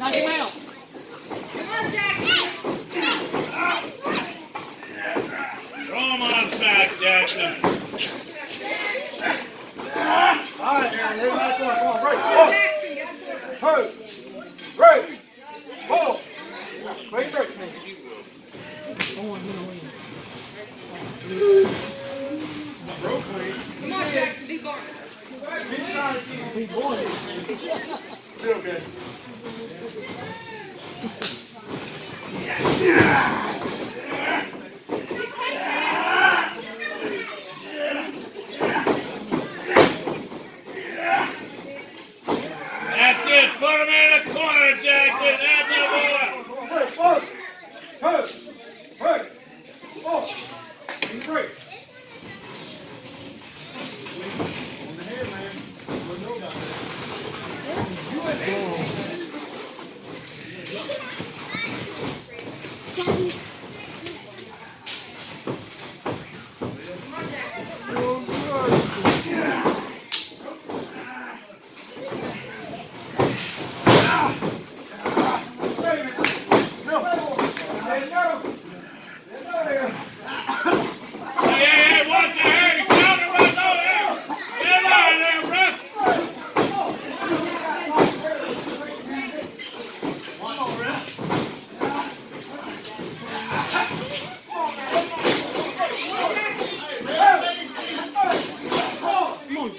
Now get out. Jaxon.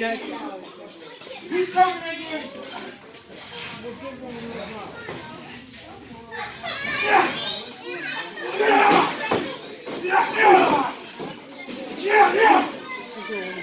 Jack. He's coming again. Yeah. Yeah. Yeah. Yeah. Yeah. yeah.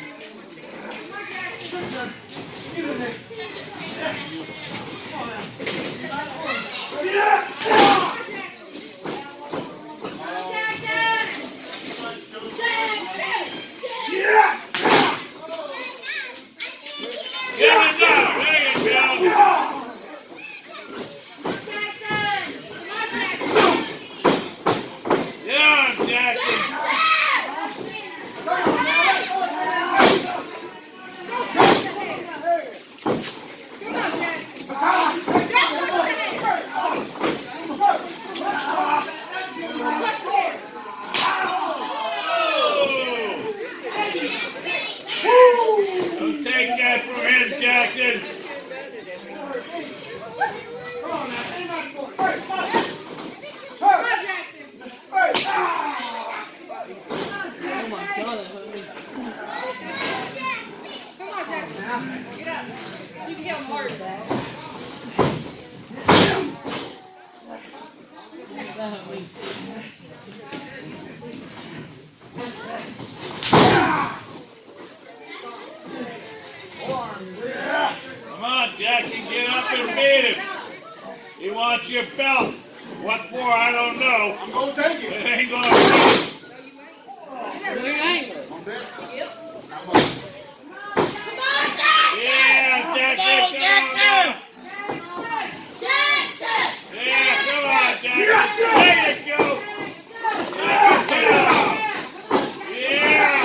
Your belt. What for, I don't know. I'm gonna take It it. ain't gonna be. Yeah, Jaxon, come on. Yeah, come on, Jaxon. There you go. Knock it down. Yeah.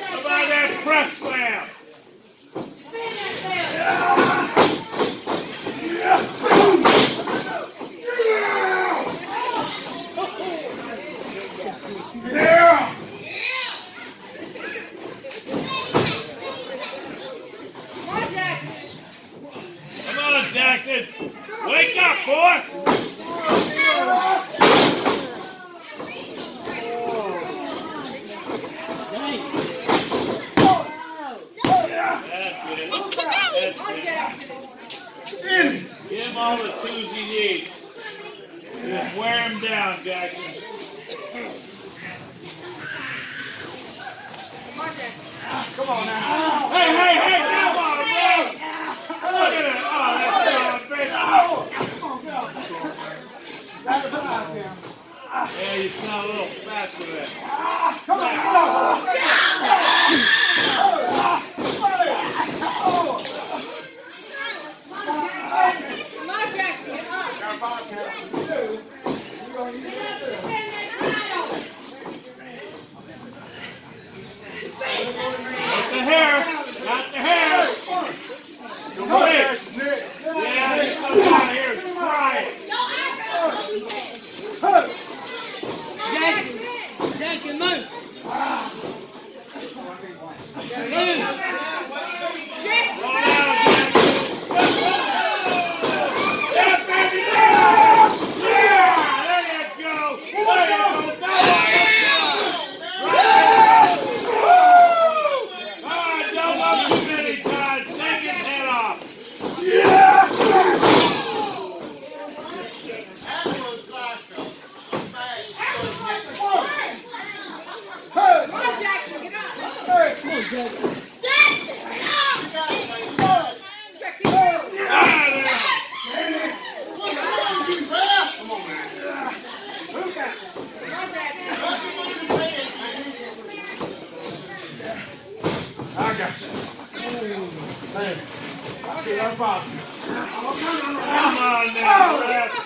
How about that press slam? Yeah. Come on, Jaxon. Come on, Jaxon. Wake up, boy. Give him all the wear him down, Jaxon. Come on, now. Hey, hey, hey, come on, bro. Look at it. Oh, that's going, baby. That's the time, Cam. Yeah, you sound a little fast for that. Come on, come on. Come on. Get. Not the hair. The mustache is next. Yeah, you come down here and try it. Hey. Jaxon. Jaxon, move. Jaxon. Go down, Jaxon. Yeah, baby, yeah! Yeah! There you go. There you go. Come on, don't look too many times. Take his head off. Hey. Come on, Jaxon. Get up. Hey. Jaxon. Ah, there. Come on, man. I got you. I feel. Come on now,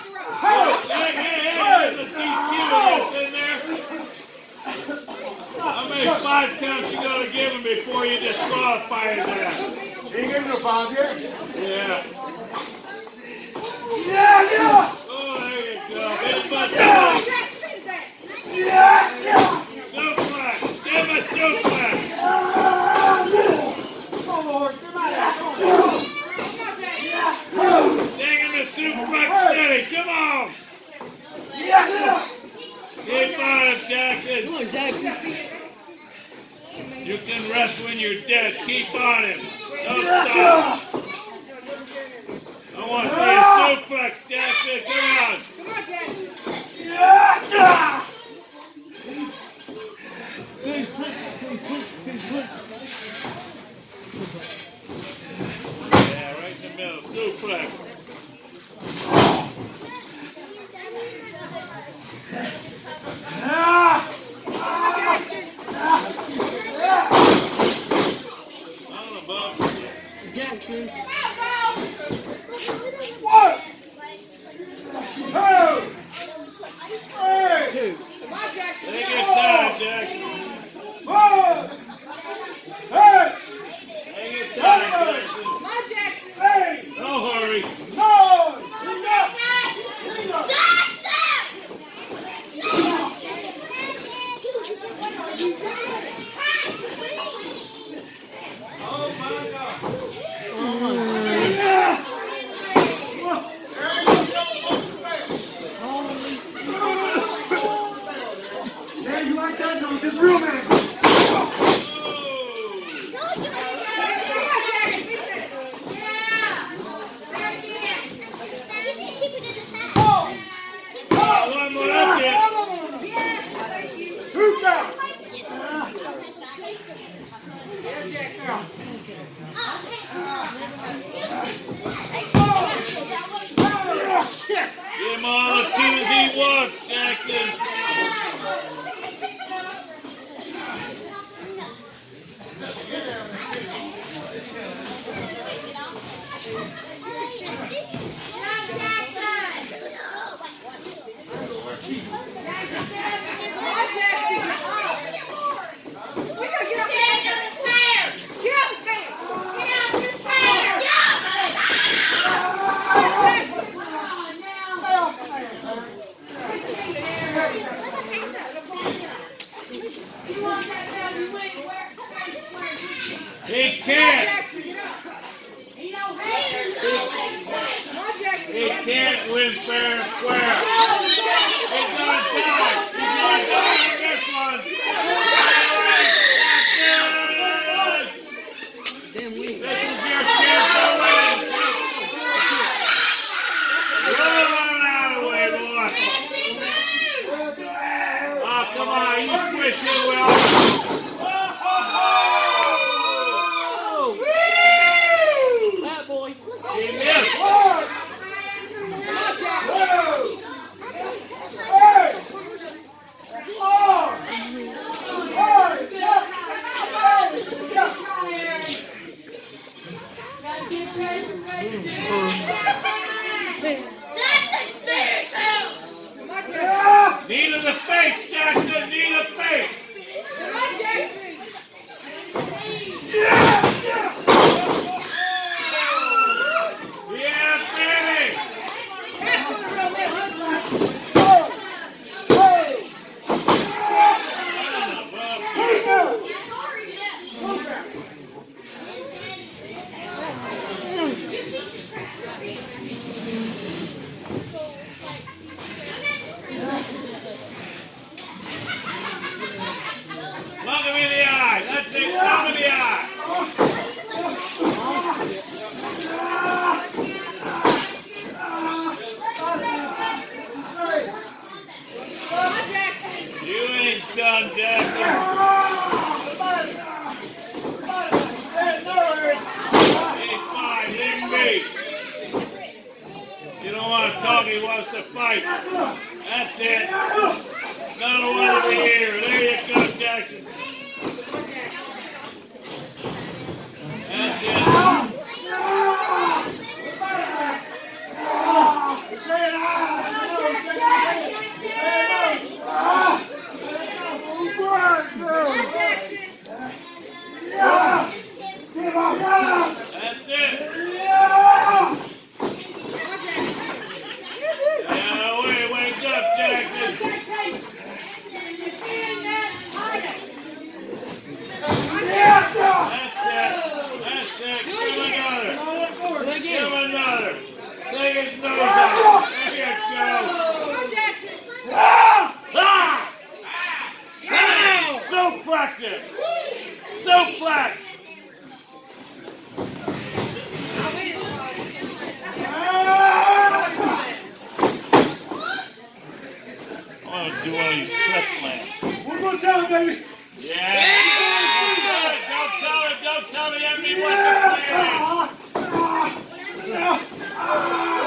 five counts you gonna give him before you disqualify his ass? He ain't giving no five yet. Yeah. Yeah, yeah. Oh, there you go. Hit him a Jaxon. Yeah, yeah. suplex. Give him a suplex. Come on, Lord. Take him to suplex city. Come on. Yeah, yeah. Keep on him, Jaxon. Come on, Jaxon. You can rest when you're dead. Keep on him. Don't stop. I want to see a suplex, Jaxon. They can't win fair and square. They're gonna die. Gonna die in this one. Out of way, boy. Oh, come on. You squish it well. supposed to fight. That's it. Not a one over here. There you go. We're Slam. One more time, baby. Yeah. yeah. Don't tell him. Don't tell the enemy yeah. ah, ah, ah. ah.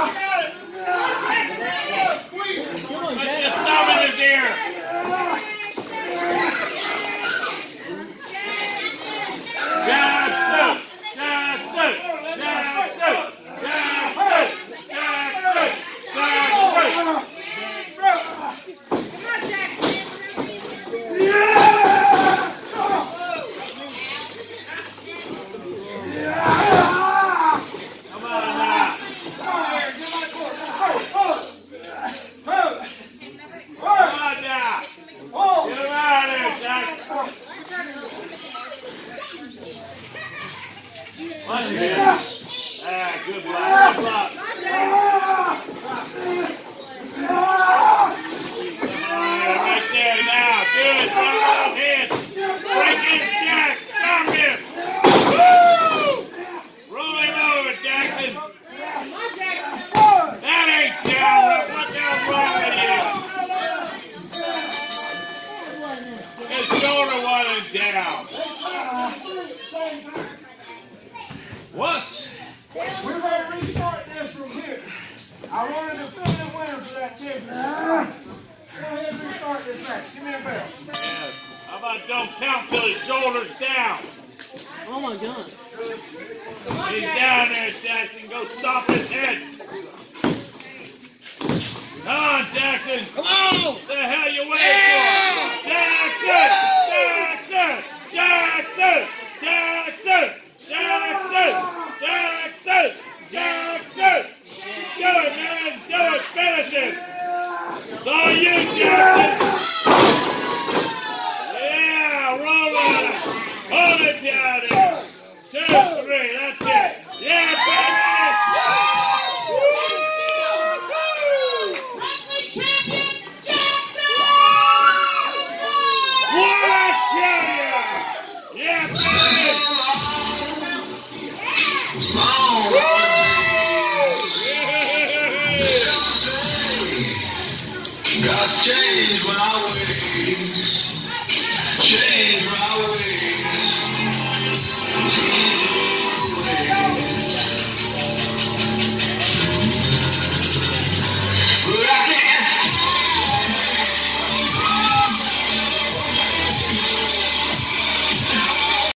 Come on, Jaxon. Come on! Yeah! God's change.